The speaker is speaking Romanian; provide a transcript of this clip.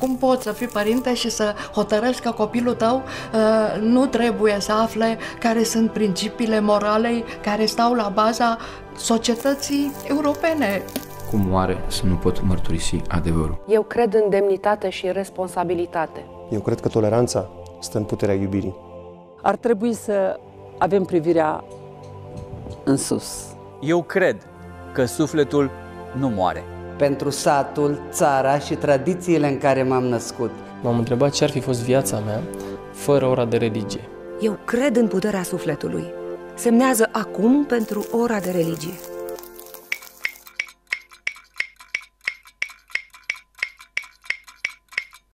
Cum poți să fii părinte și să hotărăști că copilul tău uh, nu trebuie să afle care sunt principiile morale care stau la baza societății europene? Cum oare să nu pot mărturisi adevărul? Eu cred în demnitate și responsabilitate. Eu cred că toleranța stă în puterea iubirii. Ar trebui să avem privirea în sus. Eu cred că sufletul nu moare. Pentru satul, țara și tradițiile în care m-am născut. M-am întrebat ce ar fi fost viața mea fără ora de religie. Eu cred în puterea sufletului. Semnează acum pentru ora de religie.